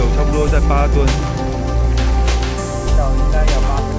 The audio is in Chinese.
有差不多在八吨，到应该要八吨。